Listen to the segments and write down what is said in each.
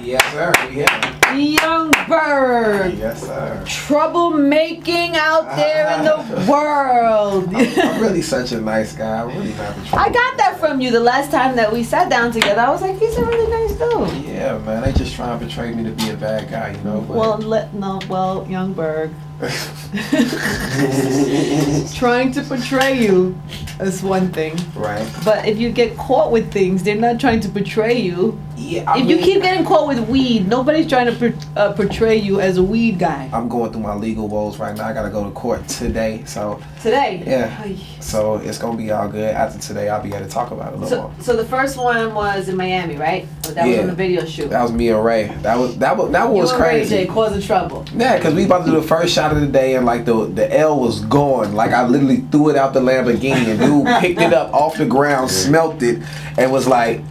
Yes, sir. Here. Yung Berg. Yes, sir. Troublemaking out there in the world. I'm really such a nice guy. I'm really not the. I got that from you the last time that we sat down together. I was like, he's a really nice dude. Yeah, man. They just trying to portray me to be a bad guy, you know. But Well, let, no, well, Yung Berg. trying to portray you is one thing. right. But if you get caught with things, they're not trying to portray you. Yeah. I if you keep getting caught with weed, nobody's trying to por- uh, portray you as a weed guy. I'm going through my legal woes right now. I gotta go to court today, so Today. Yeah. Ay. so it's gonna be all good. After today, I'll be able to talk about it a little So, more. so the first one was in Miami, right? But that was on the video shoot. That was me and Ray. That was that was that one you was and Ray crazy. J causing trouble. Yeah, cause we about to do the first shot of the day, and like the the L was gone. Like I literally threw it out the Lamborghini, and dude picked it up off the ground, smelt it, and was like,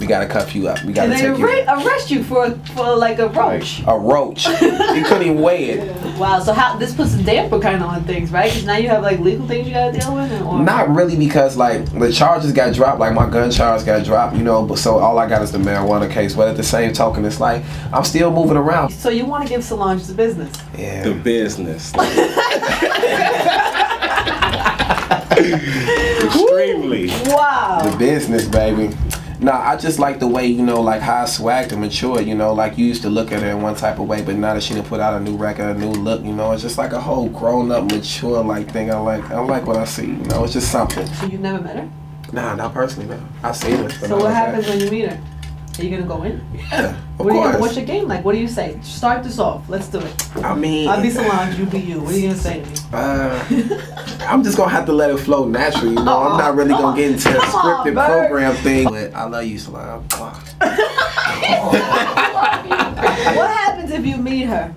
"We gotta cuff you up. We gotta And they take you." arre- arrest you for for like a roach. A roach. he couldn't even weigh it. Wow. So how this puts a damper kind of on things, right? Because now you have like legal things you gotta deal with. Or? Not really, because like the charges got dropped, like my gun charge got dropped, you know. But so all I got is the marijuana case. But at the same token, it's like I'm still moving around. So you want to give Solange the business? Yeah. The business. Extremely. Wow. The business, baby. Nah, I just like the way, you know, like how I swagged and matured, you know, like you used to look at her in one type of way, but now that she done put out a new record, a new look, you know, it's just like a whole grown up, mature like thing. I like I like what I see, you know, it's just something. So you've never met her? Nah, not personally, no. I seen her. So what like that. happens when you meet her? Are you gonna go in? Yeah, of What do you, course. what's your game like? What do you say? Start this off. Let's do it. I mean, I'll be Solange, you be you. What are you gonna say to me? Uh, I'm just gonna have to let it flow naturally. You know, I'm not really gonna get into a on, scripted Bert. program thing. But I love you, Salam. what happens if you meet her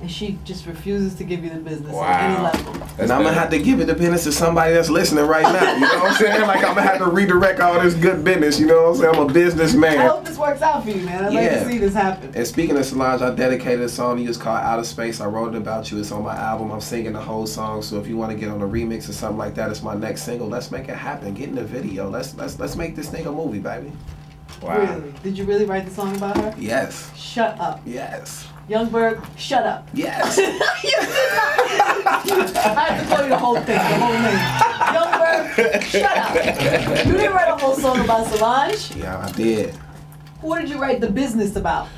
and she just refuses to give you the business at any level? And I'm gonna have to give it the business to somebody that's listening right now. You know what I'm saying? Like I'm gonna have to redirect all this good business. You know what I'm saying? I'm a businessman. I hope this works out for you, man. I'd like to see this happen. And speaking of Solange, I dedicated a song to you. It's called Out of Space. I wrote it about you. It's on my album. I'm singing the whole song. So if you want to get on a remix or something like that, it's my next single. Let's make it happen. Get in the video. Let's let's let's make this thing a movie, baby. Wow. Really? Did you really write the song about her? Yes. Shut up. Yes. Yung Berg, shut up. Yes. I have to tell you the whole thing, the whole name. Yung Berg, shut up. You didn't write a whole song about Solange. yeah, I did. What did you write the business about?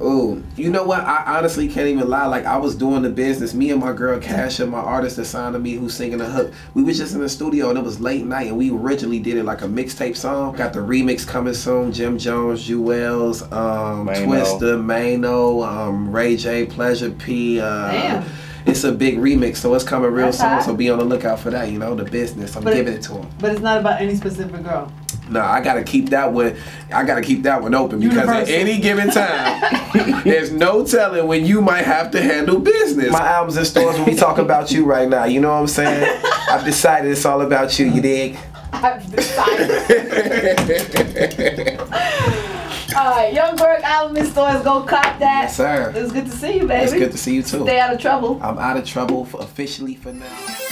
Oh, you know what? I honestly can't even lie. Like I was doing the business. Me and my girl Casha, my artist that signed to me, who's singing the hook. We was just in the studio and it was late night, and we originally did it like a mixtape song. Got the remix coming soon. Jim Jones, Juelz, um, Maino. Twista, Maino, um, Ray J, Pleasure P. Uh, Damn. It's a big remix, so it's coming real That's soon. hot. So be on the lookout for that. You know, the business. I'm But giving it to him. But it's not about any specific girl. No, I gotta keep that one. I gotta keep that one open because at any given time, there's no telling when you might have to handle business. My albums in stores when we talk about you right now. You know what I'm saying? I've decided it's all about you. You dig? I've decided. Yung Berg album in stores. Go cop that. Yes, sir. It was good to see you, baby. It's good to see you too. Stay out of trouble. I'm out of trouble for officially for now.